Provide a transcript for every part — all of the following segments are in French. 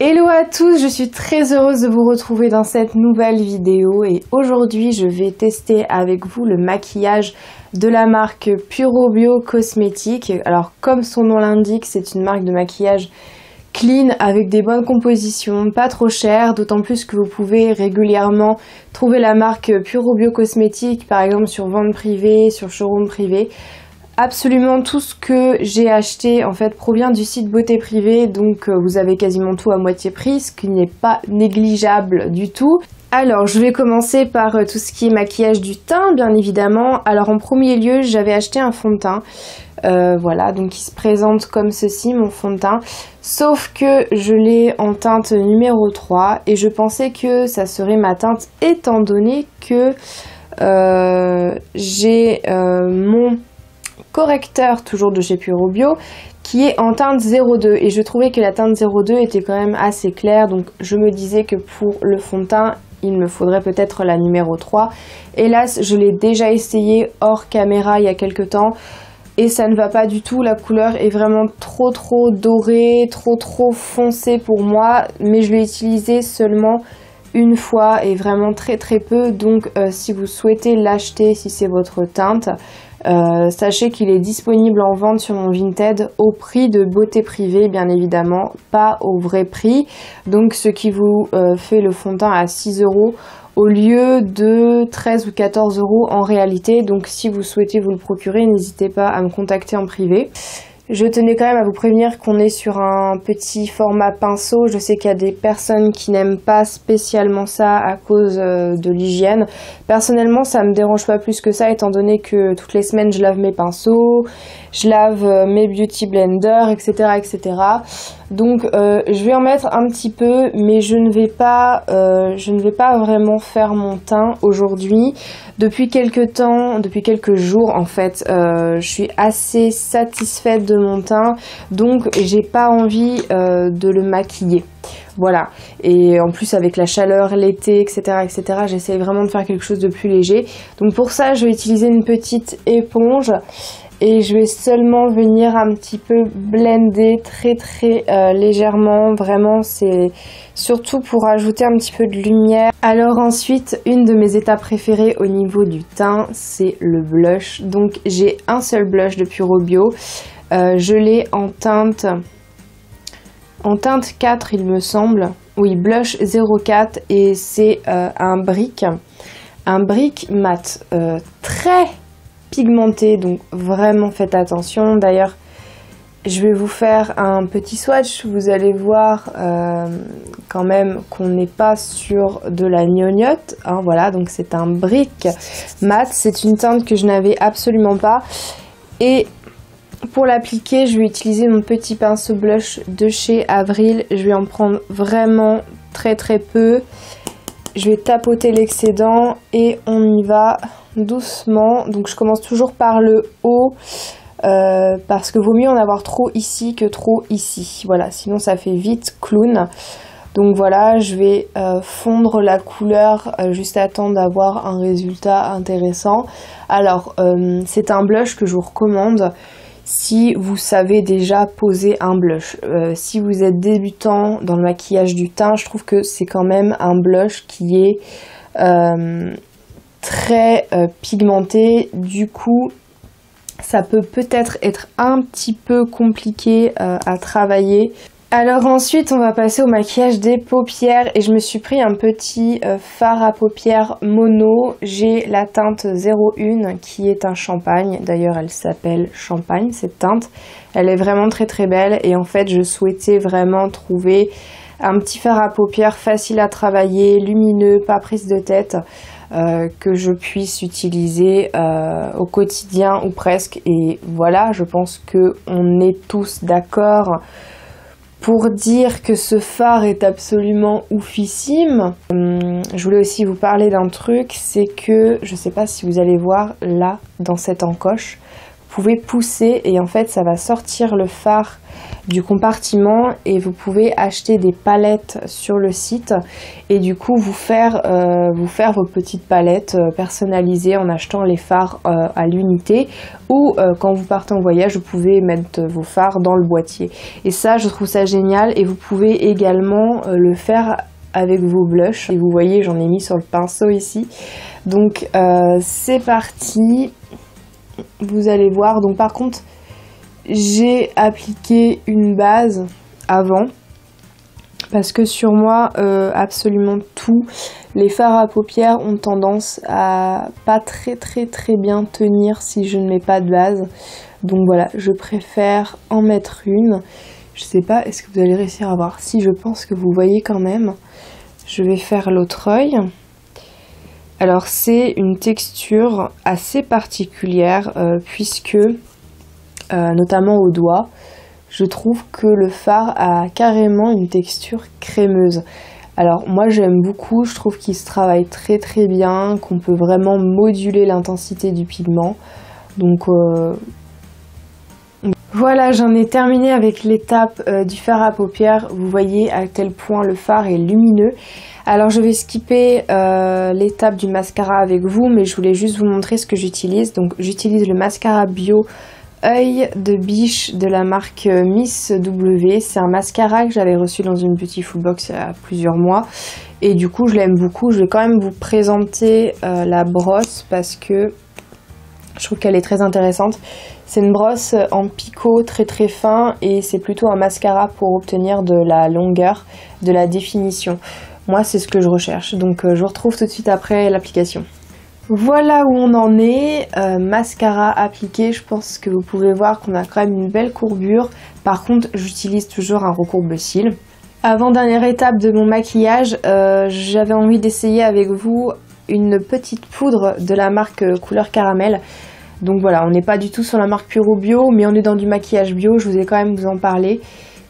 Hello à tous, je suis très heureuse de vous retrouver dans cette nouvelle vidéo et aujourd'hui je vais tester avec vous le maquillage de la marque Puro Bio Cosmétiques. Alors comme son nom l'indique, c'est une marque de maquillage clean avec des bonnes compositions, pas trop cher, d'autant plus que vous pouvez régulièrement trouver la marque Puro Bio Cosmétiques par exemple sur vente privée, sur showroom privé. Absolument tout ce que j'ai acheté en fait provient du site Beauté Privée, donc euh, vous avez quasiment tout à moitié prix, ce qui n'est pas négligeable du tout. Alors, je vais commencer par euh, tout ce qui est maquillage du teint, bien évidemment. Alors, en premier lieu, j'avais acheté un fond de teint. Euh, voilà, donc il se présente comme ceci, mon fond de teint. Sauf que je l'ai en teinte numéro 3 et je pensais que ça serait ma teinte étant donné que j'ai mon correcteur toujours de chez Puro Bio qui est en teinte 02 et je trouvais que la teinte 02 était quand même assez claire donc je me disais que pour le fond de teint il me faudrait peut-être la numéro 3. Hélas, je l'ai déjà essayé hors caméra il y a quelques temps et ça ne va pas du tout. La couleur est vraiment trop trop dorée, trop trop foncée pour moi, mais je l'ai utilisé seulement une fois et vraiment très très peu. Donc euh, si vous souhaitez l'acheter, si c'est votre teinte, euh, sachez qu'il est disponible en vente sur mon Vinted au prix de beauté privée, bien évidemment, pas au vrai prix. Donc ce qui vous euh, fait le fond de teint à 6 euros au lieu de 13 ou 14 euros en réalité. Donc si vous souhaitez vous le procurer, n'hésitez pas à me contacter en privé. Je tenais quand même à vous prévenir qu'on est sur un petit format pinceau. Je sais qu'il y a des personnes qui n'aiment pas spécialement ça à cause euh, de l'hygiène. Personnellement, ça me dérange pas plus que ça étant donné que toutes les semaines je lave mes pinceaux, je lave euh, mes beauty blenders, etc., etc. Donc euh, je vais en mettre un petit peu, mais je ne vais pas, pas vraiment faire mon teint aujourd'hui. Depuis quelques temps, depuis quelques jours en fait, je suis assez satisfaite de mon teint, donc j'ai pas envie euh, de le maquiller. Voilà. Et en plus avec la chaleur, l'été, etc., etc., j'essaie vraiment de faire quelque chose de plus léger. Donc pour ça, je vais utiliser une petite éponge et je vais seulement venir un petit peu blender très très euh, légèrement. Vraiment c'est surtout pour ajouter un petit peu de lumière. Alors ensuite une de mes étapes préférées au niveau du teint c'est le blush. Donc j'ai un seul blush de Puro Bio. Euh, je l'ai en teinte en teinte 4 il me semble. Oui, blush 04 et c'est euh, un brick un brick mat très donc vraiment faites attention. D'ailleurs, je vais vous faire un petit swatch, vous allez voir quand même qu'on n'est pas sur de la gnognotte. Hein, voilà, donc c'est un brick mat, c'est une teinte que je n'avais absolument pas. Et pour l'appliquer, je vais utiliser mon petit pinceau blush de chez Avril. Je vais en prendre vraiment très très peu. Je vais tapoter l'excédent et on y va doucement. Donc je commence toujours par le haut euh, parce que vaut mieux en avoir trop ici que trop ici. Voilà, sinon ça fait vite clown. Donc voilà, je vais euh, fondre la couleur euh, juste à temps d'avoir un résultat intéressant. Alors, c'est un blush que je vous recommande si vous savez déjà poser un blush. Euh, si vous êtes débutant dans le maquillage du teint, je trouve que c'est quand même un blush qui est euh, très euh, pigmenté. Du coup, ça peut peut-être être un petit peu compliqué à travailler alors ensuite on va passer au maquillage des paupières et je me suis pris un petit euh, fard à paupières mono. J'ai la teinte 01 qui est un champagne. D'ailleurs elle s'appelle champagne cette teinte. Elle est vraiment très très belle et en fait je souhaitais vraiment trouver un petit fard à paupières facile à travailler, lumineux, pas prise de tête. Euh, que je puisse utiliser euh, au quotidien ou presque et voilà je pense que on est tous d'accord pour dire que ce phare est absolument oufissime, hum, je voulais aussi vous parler d'un truc, c'est que je ne sais pas si vous allez voir là dans cette encoche, pouvez pousser et en fait ça va sortir le phare du compartiment et vous pouvez acheter des palettes sur le site et du coup vous faire, euh, vous faire vos petites palettes euh, personnalisées en achetant les phares euh, à l'unité ou quand vous partez en voyage vous pouvez mettre vos phares dans le boîtier. Et ça je trouve ça génial et vous pouvez également le faire avec vos blushs. Et vous voyez j'en ai mis sur le pinceau ici. Donc c'est parti vous allez voir. Donc par contre j'ai appliqué une base avant. Parce que sur moi euh, absolument tous les fards à paupières ont tendance à pas très très très bien tenir si je ne mets pas de base. Donc voilà je préfère en mettre une. Je sais pas est-ce que vous allez réussir à voir? Si je pense que vous voyez quand même. Je vais faire l'autre œil alors c'est une texture assez particulière euh, puisque euh, notamment au doigt, je trouve que le phare a carrément une texture crémeuse. Alors moi j'aime beaucoup, je trouve qu'il se travaille très très bien, qu'on peut vraiment moduler l'intensité du pigment. Donc euh, voilà, j'en ai terminé avec l'étape euh, du fard à paupières. Vous voyez à quel point le phare est lumineux. Alors je vais skipper l'étape du mascara avec vous, mais je voulais juste vous montrer ce que j'utilise. Donc j'utilise le mascara bio œil de biche de la marque Miss W. C'est un mascara que j'avais reçu dans une Beautiful Box il y a plusieurs mois. Et du coup, je l'aime beaucoup. Je vais quand même vous présenter euh, la brosse parce que je trouve qu'elle est très intéressante. C'est une brosse en picot très très fin et c'est plutôt un mascara pour obtenir de la longueur, de la définition. Moi, c'est ce que je recherche. Donc, euh, je vous retrouve tout de suite après l'application. Voilà où on en est, euh, mascara appliqué, je pense que vous pouvez voir qu'on a quand même une belle courbure. Par contre, j'utilise toujours un recourbe-cils. Avant dernière étape de mon maquillage, euh, j'avais envie d'essayer avec vous une petite poudre de la marque Couleur Caramel. Donc voilà, on n'est pas du tout sur la marque Puro Bio, mais on est dans du maquillage bio, je vous ai quand même vous en parler.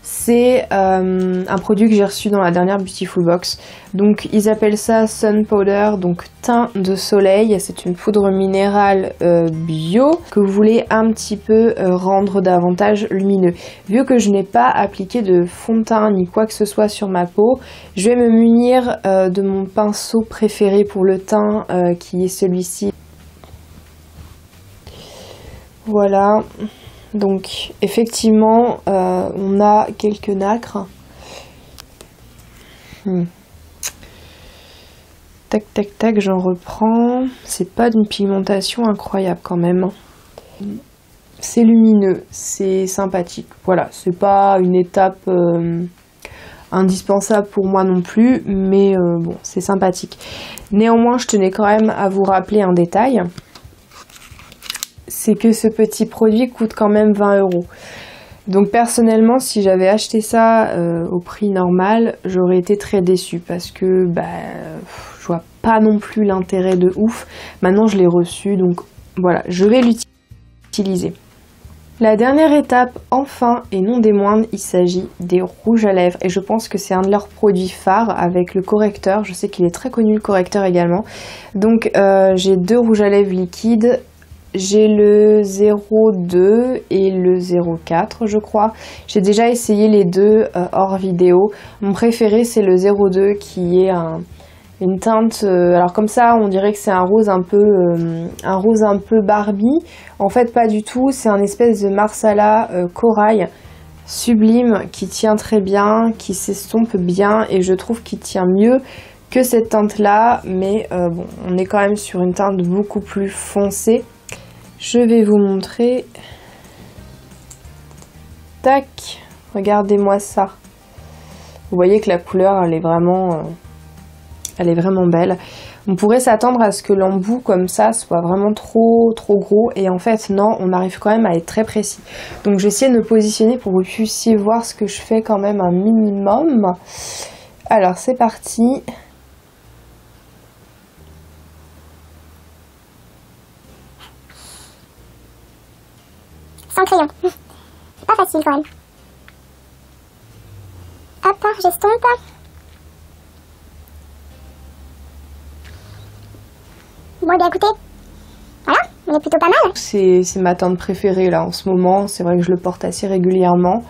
C'est euh, un produit que j'ai reçu dans la dernière Beautiful Box. Donc ils appellent ça Sun Powder, donc teint de soleil. C'est une poudre minérale euh, bio que vous voulez un petit peu euh, rendre davantage lumineux. Vu que je n'ai pas appliqué de fond de teint ni quoi que ce soit sur ma peau, je vais me munir de mon pinceau préféré pour le teint qui est celui-ci. Voilà. Donc effectivement, euh, on a quelques nacres. Hmm. Tac tac tac, j'en reprends. C'est pas d'une pigmentation incroyable quand même. C'est lumineux, c'est sympathique. Voilà, c'est pas une étape euh, indispensable pour moi non plus, mais euh, bon, c'est sympathique. Néanmoins, je tenais quand même à vous rappeler un détail c'est que ce petit produit coûte quand même 20 euros. Donc personnellement, si j'avais acheté ça euh, au prix normal, j'aurais été très déçue parce que bah, je vois pas non plus l'intérêt de ouf. Maintenant, je l'ai reçu, donc voilà, je vais l'utiliser. La dernière étape, enfin et non des moindres, il s'agit des rouges à lèvres et je pense que c'est un de leurs produits phares avec le correcteur. Je sais qu'il est très connu le correcteur également. Donc euh, j'ai deux rouges à lèvres liquides j'ai le 02 et le 04 je crois. J'ai déjà essayé les deux euh, hors vidéo. Mon préféré c'est le 02 qui est une teinte euh, alors comme ça on dirait que c'est un rose un peu euh, un rose un peu Barbie. En fait pas du tout, c'est un espèce de Marsala corail sublime qui tient très bien, qui s'estompe bien et je trouve qu'il tient mieux que cette teinte là mais bon on est quand même sur une teinte beaucoup plus foncée je vais vous montrer. Tac, regardez-moi ça. Vous voyez que la couleur, elle est vraiment, euh, elle est vraiment belle. On pourrait s'attendre à ce que l'embout comme ça soit vraiment trop trop gros et en fait non, on arrive quand même à être très précis. Donc j'essaie de me positionner pour que vous puissiez voir ce que je fais quand même un minimum. Alors c'est parti. C'est pas facile quand même. Hop, j'estompe. Bon, bien écoutez, voilà, On est plutôt pas mal. C'est ma teinte préférée là en ce moment. C'est vrai que je le porte assez régulièrement.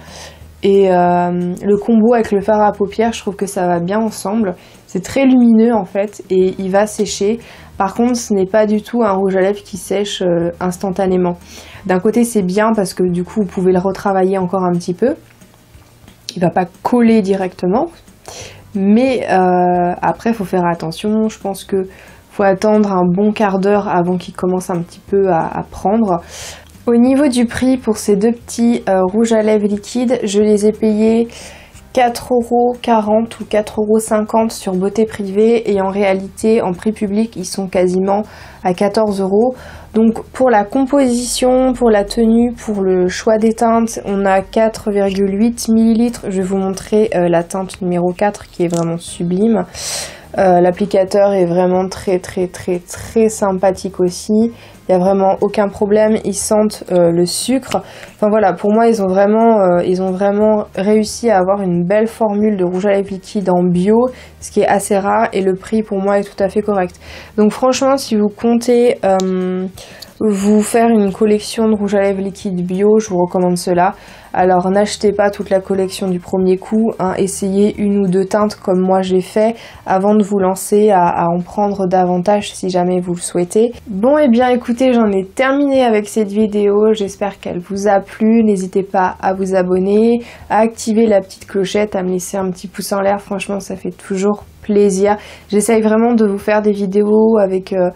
Et euh, le combo avec le fard à paupières, je trouve que ça va bien ensemble. C'est très lumineux en fait et il va sécher. Par contre, ce n'est pas du tout un rouge à lèvres qui sèche euh, instantanément. D'un côté, c'est bien parce que du coup, vous pouvez le retravailler encore un petit peu. Il va pas coller directement. Mais euh, après, il faut faire attention. Je pense que faut attendre un bon quart d'heure avant qu'il commence un petit peu à, prendre. Au niveau du prix pour ces deux petits euh, rouges à lèvres liquides, je les ai payés 4,40€ ou 4,50€ sur beauté privée et en réalité en prix public ils sont quasiment à 14 euros. Donc pour la composition, pour la tenue, pour le choix des teintes, on a 4,8 ml. Je vais vous montrer euh, la teinte numéro 4 qui est vraiment sublime. Euh, L'applicateur est vraiment très très très très sympathique aussi. Il n'y a vraiment aucun problème. Ils sentent euh, le sucre. Enfin voilà, pour moi ils ont vraiment euh, ils ont vraiment réussi à avoir une belle formule de rouge à lèvres liquide en bio, ce qui est assez rare et le prix pour moi est tout à fait correct. Donc franchement, si vous comptez vous faire une collection de rouge à lèvres liquide bio, je vous recommande cela. Alors n'achetez pas toute la collection du premier coup, hein, essayez une ou deux teintes comme moi j'ai fait avant de vous lancer à, en prendre davantage si jamais vous le souhaitez. Bon et eh bien écoutez, j'en ai terminé avec cette vidéo, j'espère qu'elle vous a plu, n'hésitez pas à vous abonner, à activer la petite clochette, à me laisser un petit pouce en l'air, franchement ça fait toujours plaisir. J'essaye vraiment de vous faire des vidéos avec... Euh,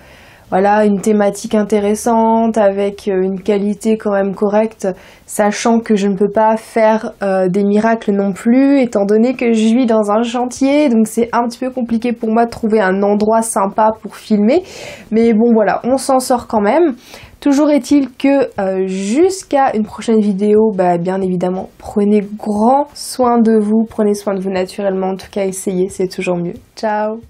voilà une thématique intéressante avec euh, une qualité quand même correcte sachant que je ne peux pas faire euh, des miracles non plus étant donné que je vis dans un chantier donc c'est un petit peu compliqué pour moi de trouver un endroit sympa pour filmer. Mais bon voilà on s'en sort quand même. Toujours est-il que euh, jusqu'à une prochaine vidéo, bah, bien évidemment, prenez grand soin de vous, prenez soin de vous naturellement, en tout cas essayez, c'est toujours mieux. Ciao